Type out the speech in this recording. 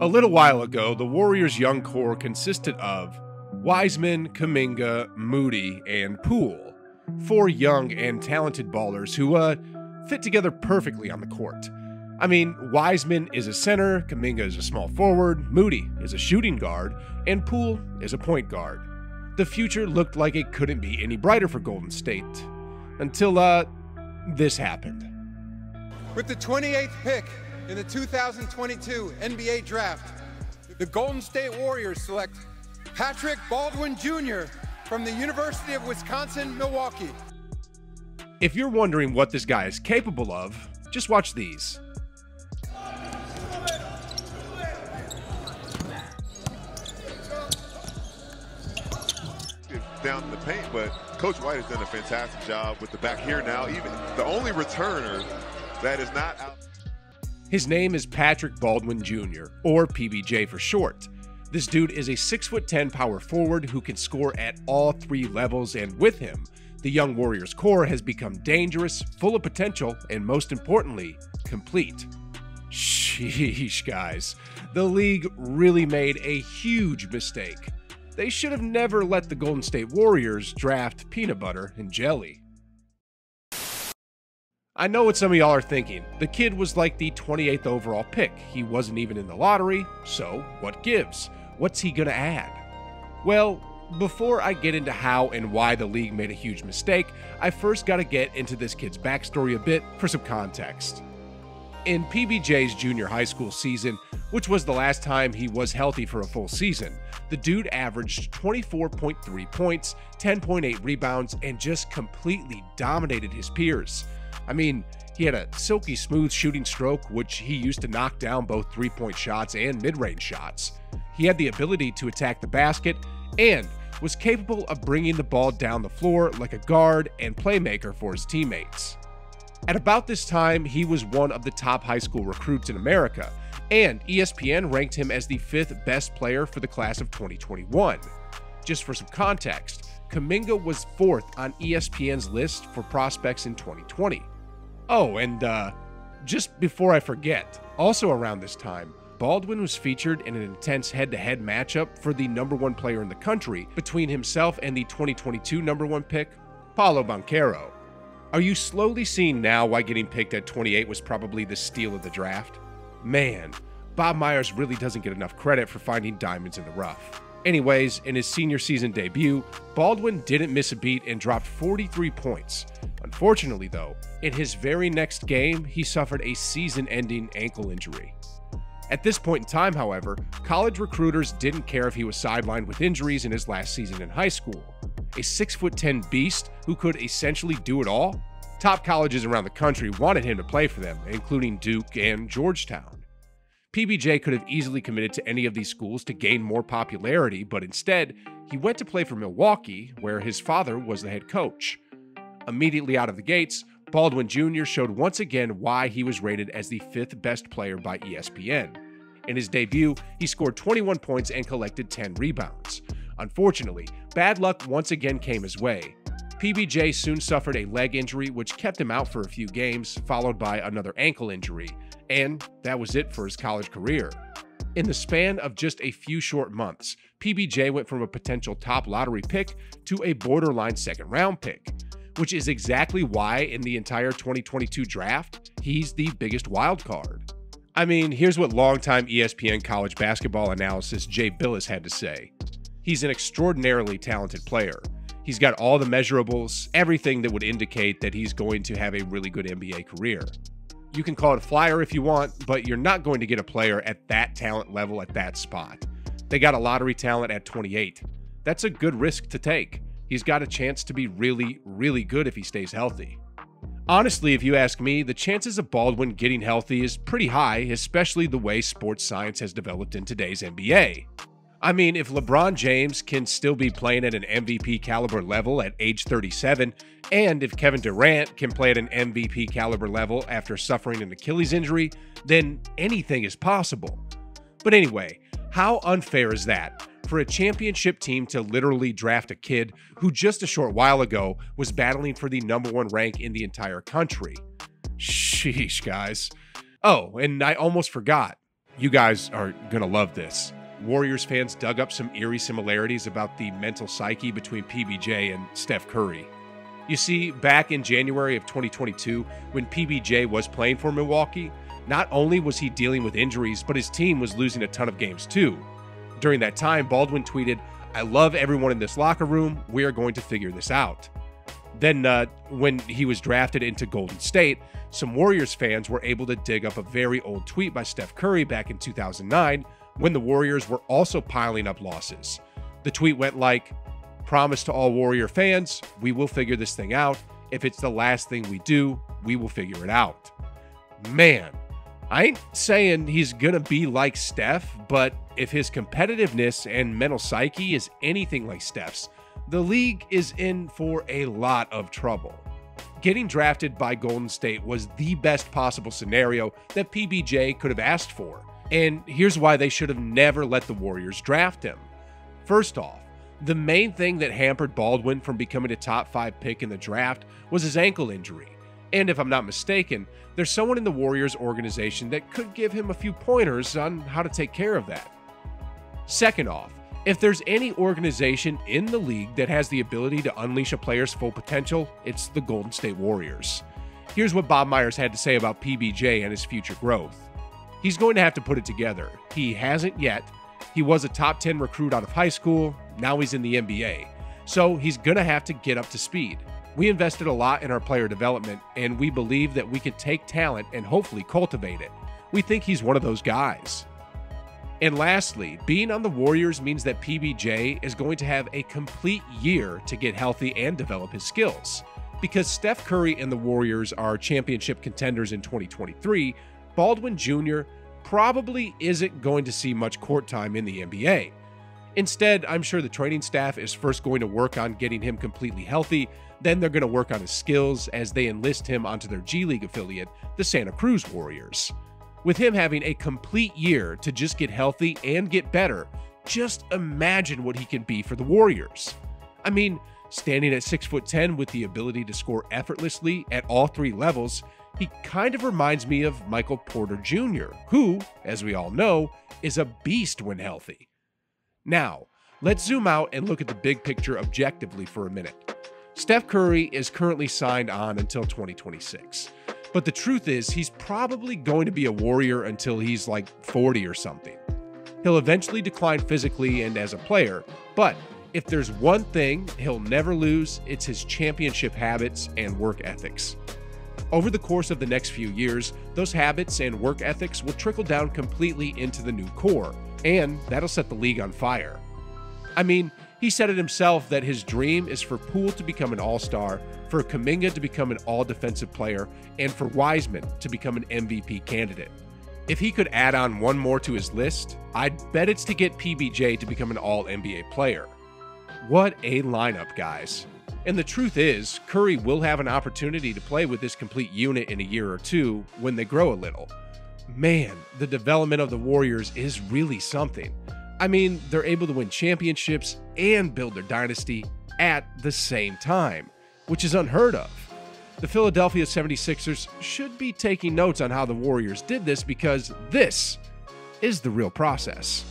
A little while ago, the Warriors' young core consisted of Wiseman, Kuminga, Moody, and Poole. Four young and talented ballers who, uh, fit together perfectly on the court. I mean, Wiseman is a center, Kuminga is a small forward, Moody is a shooting guard, and Poole is a point guard. The future looked like it couldn't be any brighter for Golden State. Until, uh, this happened. With the 28th pick in the 2022 NBA Draft, the Golden State Warriors select Patrick Baldwin Jr. from the University of Wisconsin Milwaukee. If you're wondering what this guy is capable of, just watch these. down in the paint, but Coach White has done a fantastic job with the back here now. Even the only returner that is not out. His name is Patrick Baldwin Jr., or PBJ for short. This dude is a 6'10 power forward who can score at all three levels, and with him, the young Warriors core has become dangerous, full of potential, and most importantly, complete. Sheesh, guys. The league really made a huge mistake. They should have never let the Golden State Warriors draft peanut butter and jelly. I know what some of y'all are thinking. The kid was like the 28th overall pick. He wasn't even in the lottery, so what gives? What's he gonna add? Well, before I get into how and why the league made a huge mistake, I first gotta get into this kid's backstory a bit for some context. In PBJ's junior high school season, which was the last time he was healthy for a full season, the dude averaged 24.3 points, 10.8 rebounds, and just completely dominated his peers. I mean, he had a silky smooth shooting stroke, which he used to knock down both three point shots and mid range shots. He had the ability to attack the basket and was capable of bringing the ball down the floor like a guard and playmaker for his teammates. At about this time, he was one of the top high school recruits in America, and ESPN ranked him as the fifth best player for the class of 2021. Just for some context, Kuminga was fourth on ESPN's list for prospects in 2020. Oh, and uh, just before I forget, also around this time, Baldwin was featured in an intense head to head matchup for the number one player in the country between himself and the 2022 number one pick, Paolo Banchero. Are you slowly seeing now why getting picked at 28 was probably the steal of the draft? Man, Bob Myers really doesn't get enough credit for finding diamonds in the rough. Anyways, in his senior season debut, Baldwin didn't miss a beat and dropped 43 points. Unfortunately, though, in his very next game, he suffered a season ending ankle injury. At this point in time, however, college recruiters didn't care if he was sidelined with injuries in his last season in high school. A 6'10 beast who could essentially do it all? Top colleges around the country wanted him to play for them, including Duke and Georgetown. PBJ could have easily committed to any of these schools to gain more popularity, but instead, he went to play for Milwaukee, where his father was the head coach. Immediately out of the gates, Baldwin Jr. showed once again why he was rated as the fifth best player by ESPN. In his debut, he scored 21 points and collected 10 rebounds. Unfortunately, bad luck once again came his way. PBJ soon suffered a leg injury, which kept him out for a few games, followed by another ankle injury, and that was it for his college career. In the span of just a few short months, PBJ went from a potential top lottery pick to a borderline second round pick, which is exactly why in the entire 2022 draft, he's the biggest wild card. I mean, here's what longtime ESPN college basketball analyst Jay Bilas had to say. He's an extraordinarily talented player. He's got all the measurables, everything that would indicate that he's going to have a really good NBA career. You can call it a flyer if you want, but you're not going to get a player at that talent level at that spot. They got a lottery talent at 28. That's a good risk to take. He's got a chance to be really, really good if he stays healthy. Honestly, if you ask me, the chances of Baldwin getting healthy is pretty high, especially the way sports science has developed in today's NBA. I mean, if LeBron James can still be playing at an MVP caliber level at age 37, and if Kevin Durant can play at an MVP caliber level after suffering an Achilles injury, then anything is possible. But anyway, how unfair is that? For a championship team to literally draft a kid who just a short while ago was battling for the number one rank in the entire country. Sheesh, guys. Oh, and I almost forgot. You guys are to love this. Warriors fans dug up some eerie similarities about the mental psyche between PBJ and Steph Curry. You see, back in January of 2022, when PBJ was playing for Milwaukee, not only was he dealing with injuries, but his team was losing a ton of games too. During that time, Baldwin tweeted, I love everyone in this locker room. We are going to figure this out. Then, uh, when he was drafted into Golden State, some Warriors fans were able to dig up a very old tweet by Steph Curry back in 2009 when the Warriors were also piling up losses. The tweet went like, Promise to all Warrior fans, we will figure this thing out. If it's the last thing we do, we will figure it out. Man, I ain't saying he's gonna be like Steph, but if his competitiveness and mental psyche is anything like Steph's, the league is in for a lot of trouble. Getting drafted by Golden State was the best possible scenario that PBJ could have asked for, and here's why they should have never let the Warriors draft him. First off, the main thing that hampered Baldwin from becoming a top five pick in the draft was his ankle injury. And if I'm not mistaken, there's someone in the Warriors organization that could give him a few pointers on how to take care of that. Second off, if there's any organization in the league that has the ability to unleash a player's full potential, it's the Golden State Warriors. Here's what Bob Myers had to say about PBJ and his future growth. He's going to have to put it together. He hasn't yet. He was a top 10 recruit out of high school. Now he's in the NBA. So he's going to have to get up to speed. We invested a lot in our player development, and we believe that we can take talent and hopefully cultivate it. We think he's one of those guys. And lastly, being on the Warriors means that PBJ is going to have a complete year to get healthy and develop his skills. Because Steph Curry and the Warriors are championship contenders in 2023, Baldwin Jr. probably isn't going to see much court time in the NBA. Instead, I'm sure the training staff is first going to work on getting him completely healthy, then they're going to work on his skills as they enlist him onto their G League affiliate, the Santa Cruz Warriors. With him having a complete year to just get healthy and get better, just imagine what he can be for the Warriors. I mean, standing at 6 foot 10 with the ability to score effortlessly at all three levels, he kind of reminds me of Michael Porter Jr., who, as we all know, is a beast when healthy. Now, let's zoom out and look at the big picture objectively for a minute. Steph Curry is currently signed on until 2026. But the truth is, he's probably going to be a warrior until he's like 40 or something. He'll eventually decline physically and as a player, but if there's one thing he'll never lose, it's his championship habits and work ethics. Over the course of the next few years, those habits and work ethics will trickle down completely into the new core, and that'll set the league on fire. I mean, he said it himself that his dream is for Poole to become an all star, for Kuminga to become an all defensive player, and for Wiseman to become an MVP candidate. If he could add on one more to his list, I'd bet it's to get PBJ to become an all NBA player. What a lineup, guys. And the truth is, Curry will have an opportunity to play with this complete unit in a year or two when they grow a little. Man, the development of the Warriors is really something. I mean, they're able to win championships and build their dynasty at the same time, which is unheard of. The Philadelphia 76ers should be taking notes on how the Warriors did this because this is the real process.